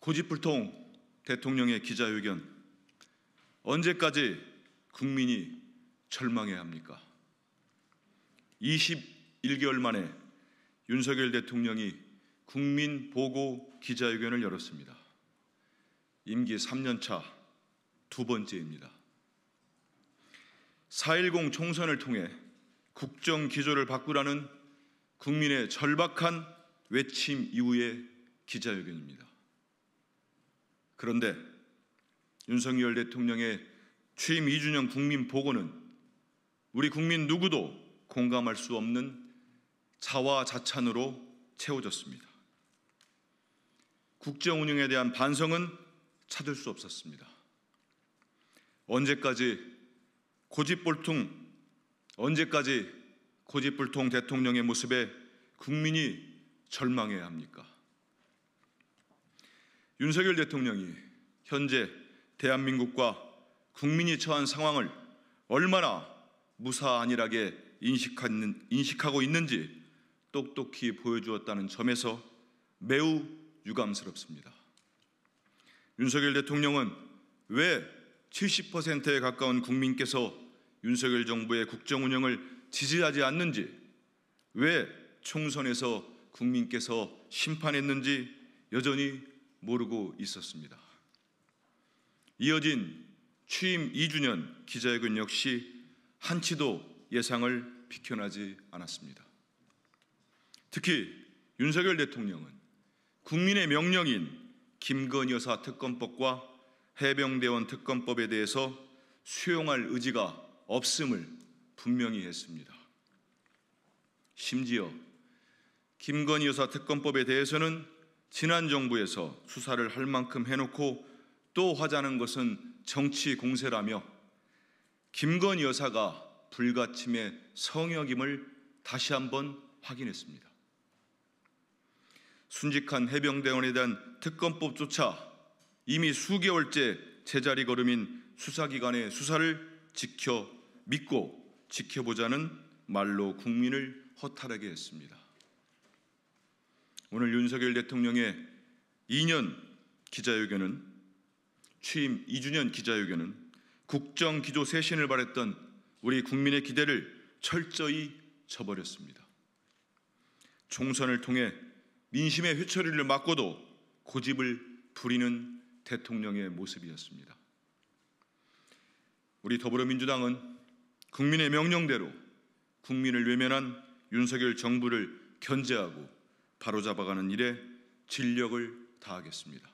고집불통 대통령의 기자회견 언제까지 국민이 절망해야 합니까? 21개월 만에 윤석열 대통령이 국민 보고 기자회견을 열었습니다. 임기 3년차 두 번째입니다. 4.10 총선을 통해 국정 기조를 바꾸라는 국민의 절박한 외침 이후의 기자회견입니다. 그런데 윤석열 대통령의 취임 2주년 국민 보고는 우리 국민 누구도 공감할 수 없는 자화자찬으로 채워졌습니다. 국정 운영에 대한 반성은 찾을 수 없었습니다. 언제까지 고집불통, 언제까지 고집불통 대통령의 모습에 국민이 절망해야 합니까? 윤석열 대통령이 현재 대한민국과 국민이 처한 상황을 얼마나 무사안일하게 인식하고 있는지 똑똑히 보여주었다는 점에서 매우 유감스럽습니다. 윤석열 대통령은 왜 70%에 가까운 국민께서 윤석열 정부의 국정 운영을 지지하지 않는지, 왜 총선에서 국민께서 심판했는지 여전히 모르고 있었습니다. 이어진 취임 2주년 기자회견 역시 한치도 예상을 비켜나지 않았습니다. 특히 윤석열 대통령은 국민의 명령인 김건희 여사 특검법과 해병대원 특검법에 대해서 수용할 의지가 없음을 분명히 했습니다. 심지어 김건희 여사 특검법에 대해서는 지난 정부에서 수사를 할 만큼 해놓고 또 하자는 것은 정치 공세라며 김건희 여사가 불가침의 성역임을 다시 한번 확인했습니다. 순직한 해병대원에 대한 특검법조차 이미 수개월째 제자리 걸음인 수사기관의 수사를 지켜 믿고 지켜보자는 말로 국민을 허탈하게 했습니다. 오늘 윤석열 대통령의 2년 기자회견은 취임 2주년 기자회견은 국정 기조 쇄신을 바랬던 우리 국민의 기대를 철저히 저버렸습니다. 총선을 통해 민심의 회초리를 맞고도 고집을 부리는 대통령의 모습이었습니다. 우리 더불어민주당은 국민의 명령대로 국민을 외면한 윤석열 정부를 견제하고 바로잡아가는 일에 진력을 다하겠습니다.